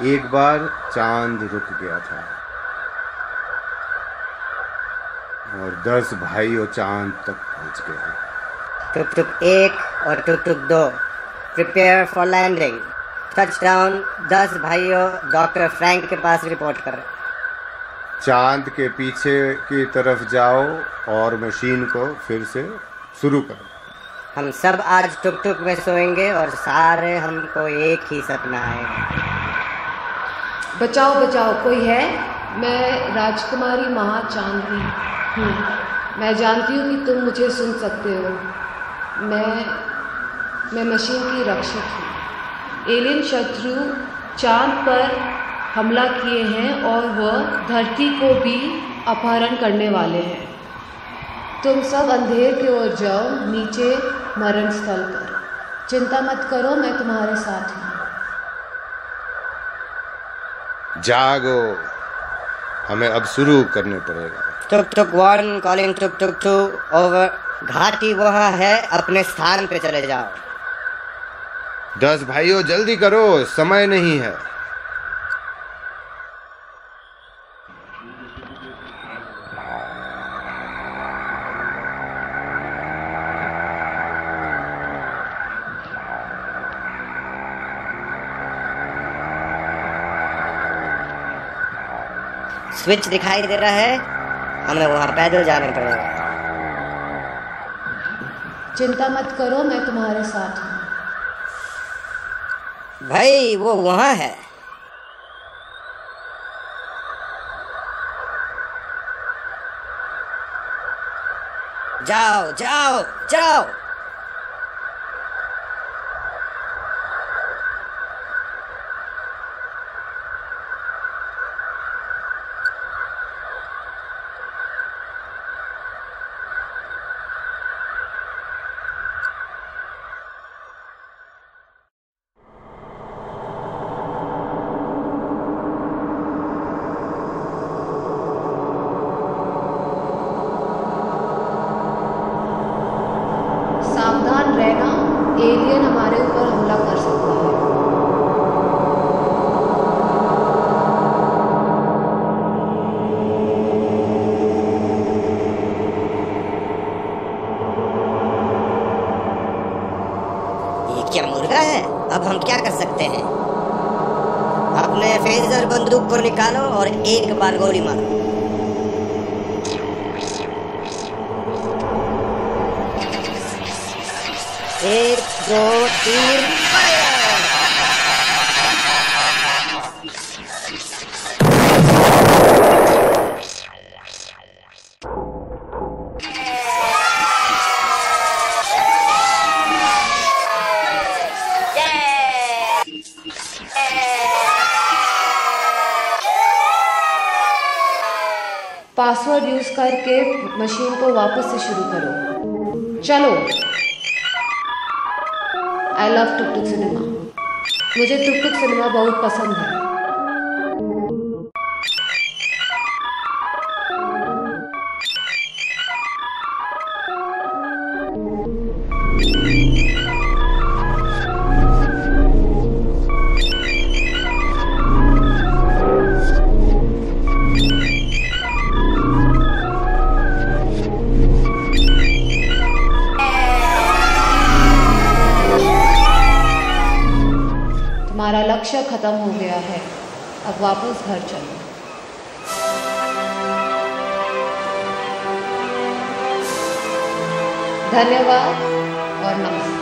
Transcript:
एक बार चाँद रुक गया था। और दस भाई और चाँद तक पहुँच गए। टुक टुक एक और टुक टुक दो। Prepare for landing touch down दस भाइयों डॉक्टर फ्रैंक के पास रिपोर्ट कर। चाँद के पीछे की तरफ़ जाओ और मशीन को फिर से शुरू करो। हम सब आज टुक टुक में सोएँगे और सारे हमको एक ही सपना आएगा बचाओ बचाओ, कोई है? मैं राजकुमारी महाचांदनी हूँ। मैं जानती हूँ कि तुम मुझे सुन सकते हो। मैं मैं मशीन की रक्षक हूँ। एलियन शत्रु चाँद पर हमला किए हैं और वह धरती को भी अपहरण करने वाले हैं। तुम सब अंधेर की ओर जाओ, नीचे मरण स्थल पर। चिंता मत करो, मैं तुम्हारे साथ हूँ। जागो। हमें अब शुरू करने पड़ेगा। टुक टुक वार्न कॉलिंग टुक टुक टू ओवर। घाटी वह है अपने स्थान पे चले जाओ। दस भाइयों जल्दी करो समय नहीं है। स्विच दिखाई दे रहा है। हमें वहाँ पैदल जाना पड़ेगा। चिंता मत करो मैं तुम्हारे साथ हूँ। भाई वो वहाँ है। जाओ जाओ जाओ। एलियन हमारे ऊपर हमला कर सकता है। ये क्या मुर्गा है? अब हम क्या कर सकते हैं? अपने फेजर बंदूक को निकालो और एक बार गोली मारो। एक दो तीन। पासवर्ड यूज़ करके मशीन को वापस से शुरू करो। चलो। I love took took cinema मुझे टुक टुक सिनेमा बहुत पसंद है। लक्ष्य खत्म हो गया है। अब वापस घर चलो। धन्यवाद और नमस्ते